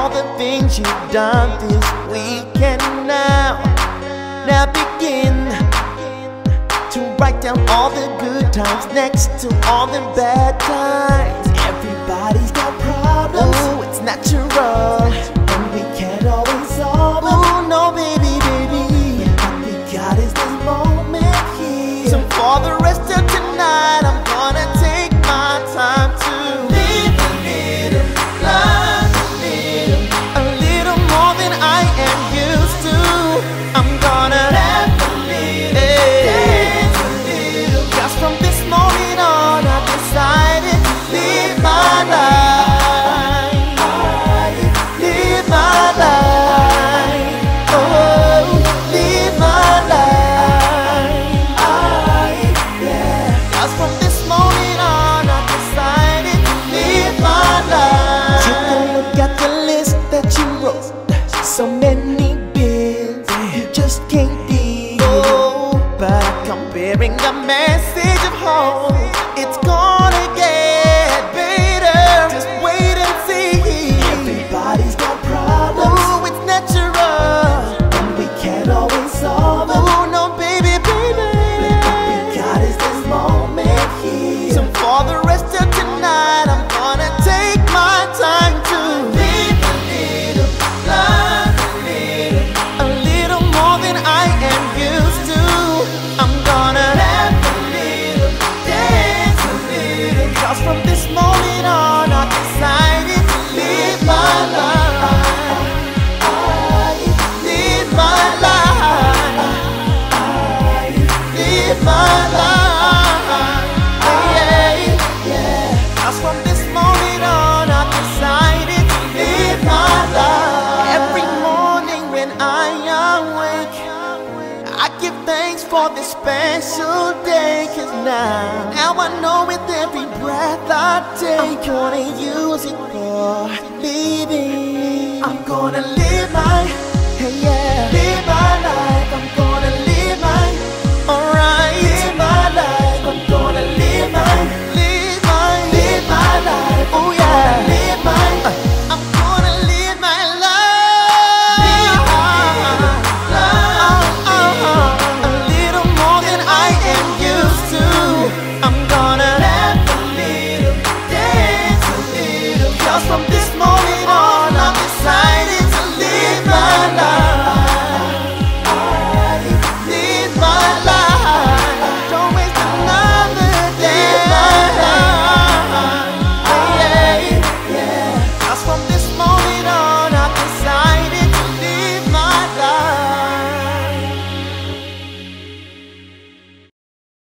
all the things you've done this weekend. Now Now begin to write down all the good times next to all the bad times. so many bills. You just can't deal oh, by comparing a mess give thanks for this special day Cause now, now I know with every breath I take I'm gonna use it for living. I'm gonna live my, hey yeah